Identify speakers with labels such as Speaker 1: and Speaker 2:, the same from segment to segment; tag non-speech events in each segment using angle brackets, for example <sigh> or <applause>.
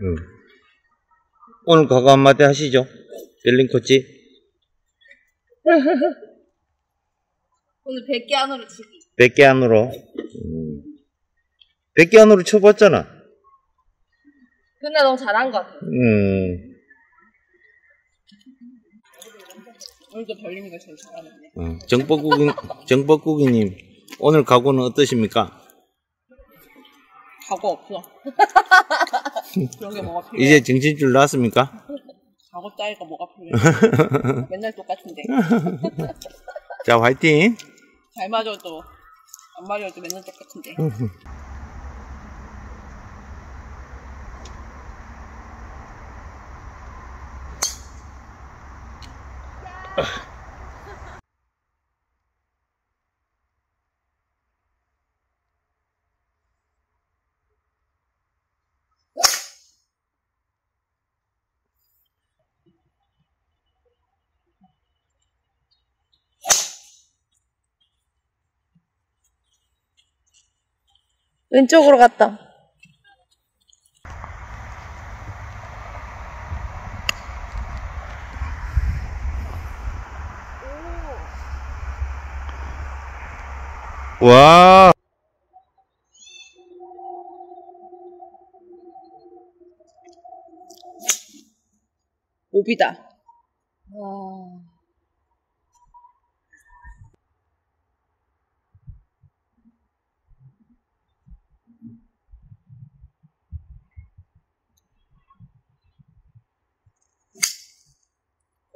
Speaker 1: 응. 오늘 각오 한마디 하시죠. 벨링 코치. <laughs>
Speaker 2: 오늘 100개 안으로 치기.
Speaker 1: 100개 안으로. 음. 100개 안으로 쳐봤잖아.
Speaker 2: 근데 너무 잘한 것 같아.
Speaker 1: 음.
Speaker 2: 오늘도 별림이가 제일 잘하는데.
Speaker 1: 음. 정법국인, 정법국이님, 오늘 각오는 어떠십니까?
Speaker 2: 각오 없어. <laughs> 그런 게 뭐가 필요해?
Speaker 1: 이제 정신줄 났습니까?
Speaker 2: 각오 따위가 뭐가 필요해? <laughs> 맨날 똑같은데. <laughs>
Speaker 1: 자, 화이팅!
Speaker 2: 잘 맞아도 안 맞아도 맨날 똑같은데. <laughs> 왼쪽으로 갔다.
Speaker 1: 와!
Speaker 2: 오비다.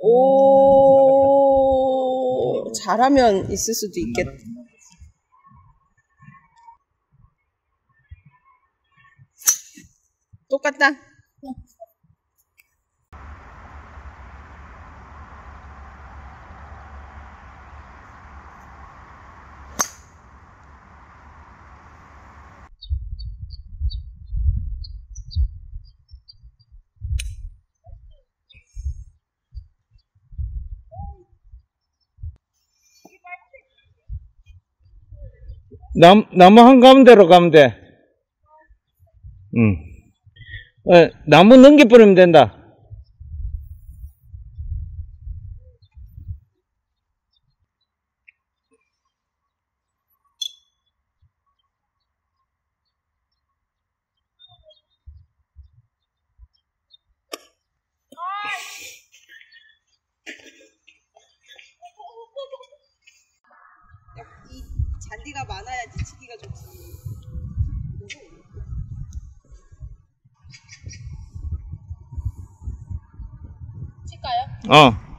Speaker 2: 오, 잘하면 있을 수도 있겠다. 똑같다.
Speaker 1: 남, 나무 한가운데로 가면 돼. 응. 어, 나무 넘겨버리면 된다.
Speaker 2: 이 잔디가 많아야지 치기가 좋지. 칠까요?
Speaker 1: 어.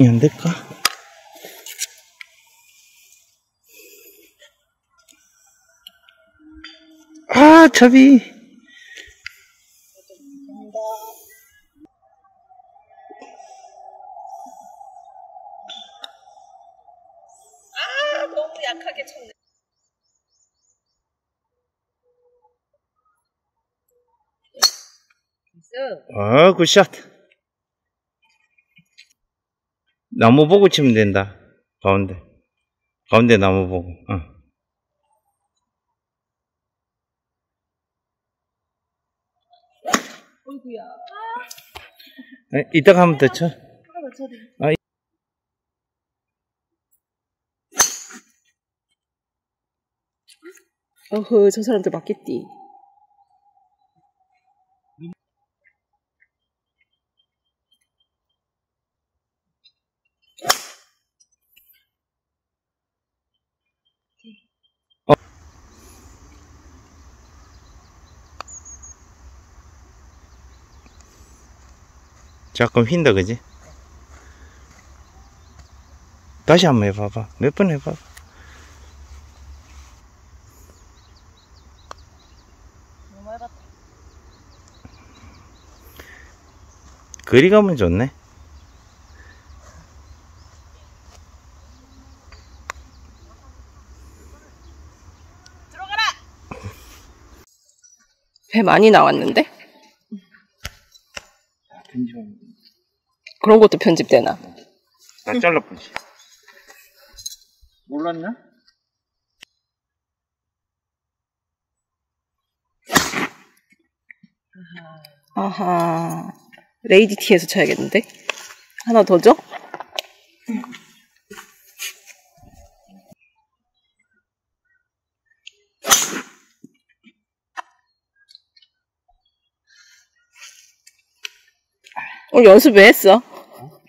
Speaker 1: 안 될까? 아, 차비.
Speaker 2: 아,
Speaker 1: 굿샷. 나무 보고 치면 된다. 가운데. 가운데 나무 보고. 어.
Speaker 2: 어이구야.
Speaker 1: 에, 이따가 한 번 더 쳐.
Speaker 2: 하나 더 쳐야 돼.
Speaker 1: 아, 이-
Speaker 2: 어허, 저 사람들 맞겠디.
Speaker 1: 자꾸 휜다, 그지? 다시 한번 해봐봐. 몇 번 해봐.
Speaker 2: 너무 해봤다.
Speaker 1: 거리 가면 좋네.
Speaker 2: 배 많이 나왔는데? 그런 것도 편집되나?
Speaker 1: 다 잘라보지. 몰랐나?
Speaker 2: 아하. 레이디 티에서 쳐야겠는데? 하나 더 줘? 어, 연습 왜 했어?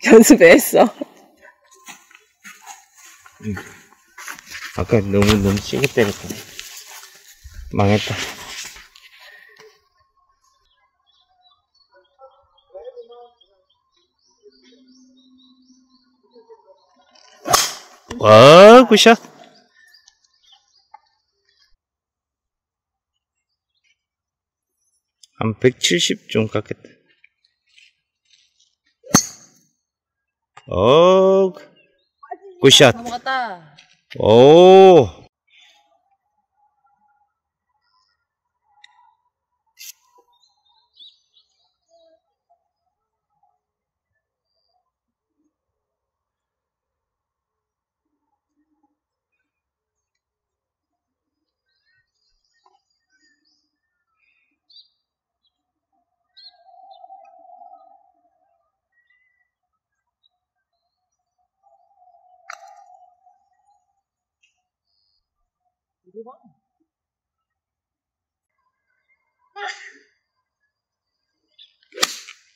Speaker 2: 연습 왜 했어?
Speaker 1: 아까 너무 너무 세게 때렸다. 망했다. 와, 굿샷. 한 170 좀 깎겠다. 어, 굿샷.
Speaker 2: 넘어갔다.
Speaker 1: 오.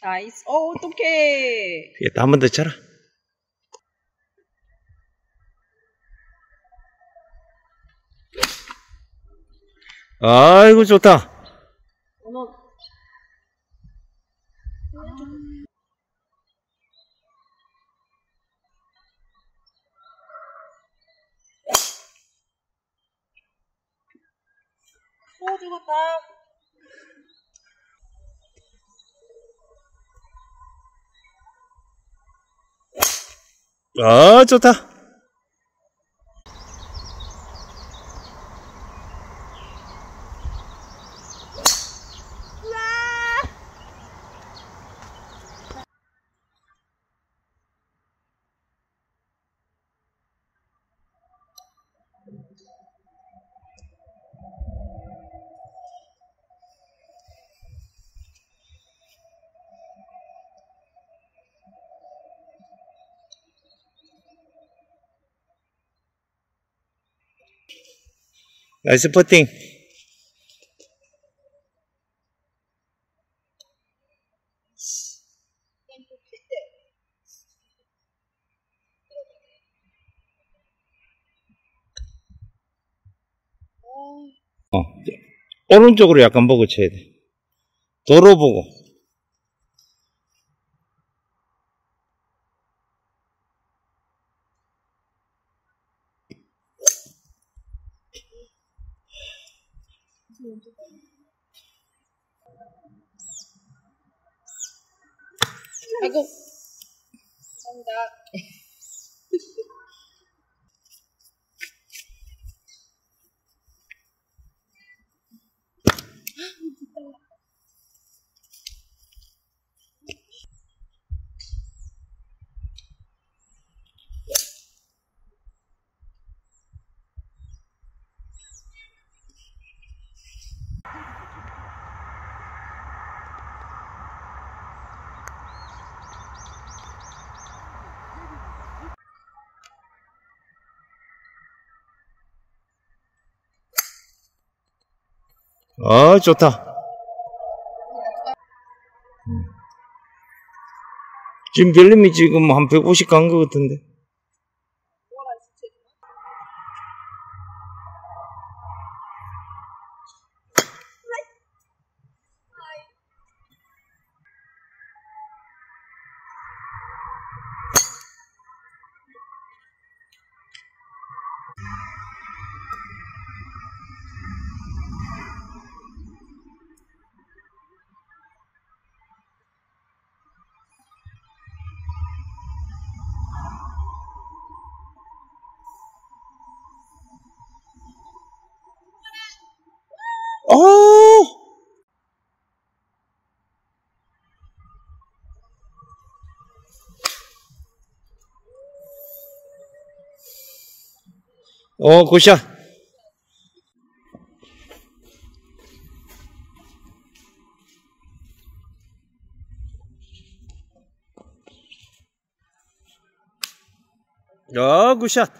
Speaker 2: 나이스. 어, 어떡해.
Speaker 1: 한번 더 쳐라. 아이고 좋다.
Speaker 2: 오늘 또 죽었다.
Speaker 1: 아 좋다. 나이스 퍼팅. 어, 오른쪽으로 약간 보고 쳐야 돼. 도로 보고.
Speaker 2: 아이고. 감사합니다. <laughs>
Speaker 1: 아, 좋다. 음. 지금 별님이 지금 한 150 간 것 같은데. 어, 굿샷. 야, 굿샷.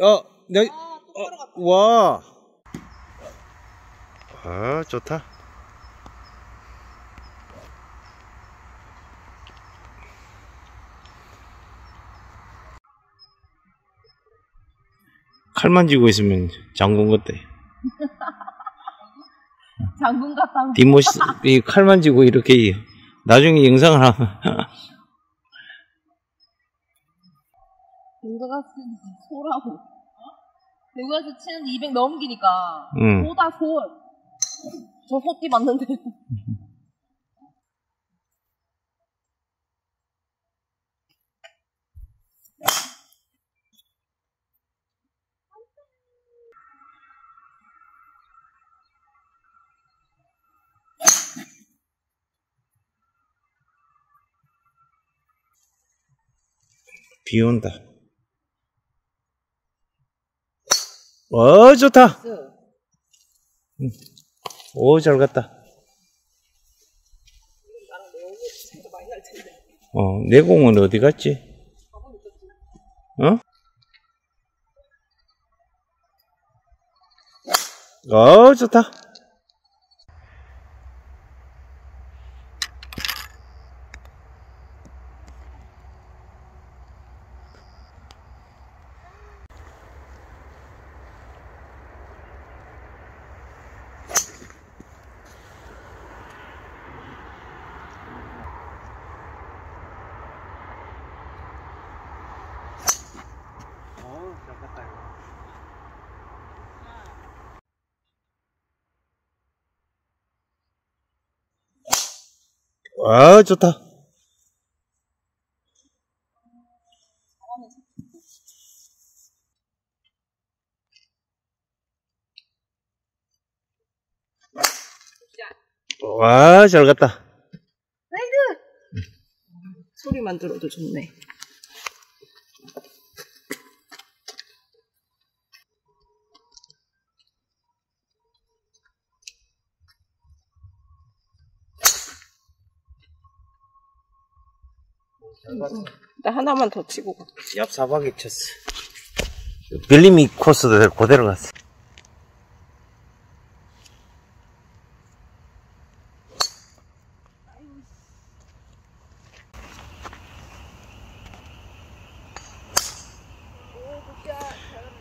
Speaker 1: 어, 내, 어, 와. 아, 좋다. 칼만 쥐고 있으면 장군 같대. <laughs>
Speaker 3: 장군 같다.
Speaker 1: 뒷모시, 이 칼만 쥐고 이렇게 나중에 영상을 하면 <laughs>
Speaker 3: 누가 치는 소라고. 누가서 치는데 200 넘기니까.
Speaker 1: 응.
Speaker 3: 소다 소. 저 소띠 맞는데. <laughs>
Speaker 1: 비 온다. 어, 좋다. 오, 잘 갔다. 어, 내 공은 어디 갔지? 어? 어, 좋다. 아, 좋다. 와, 잘 갔다.
Speaker 3: 소리만 들어도 좋네. 나 하나만 더 치고 가.
Speaker 1: 옆 사박에 쳤어. 빌리미 코스도 그대로 갔어.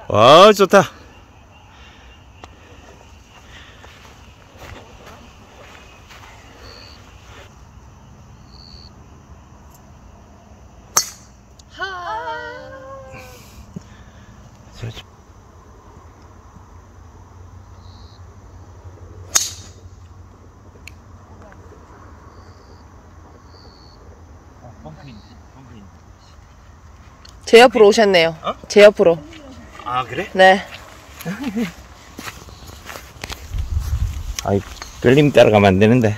Speaker 1: 와, 좋다.
Speaker 3: 제 옆으로 오셨네요.
Speaker 1: 어?
Speaker 3: 제 옆으로.
Speaker 1: 아, 그래?
Speaker 3: 네. <laughs>
Speaker 1: 아이, 별님 따라가면 안 되는데.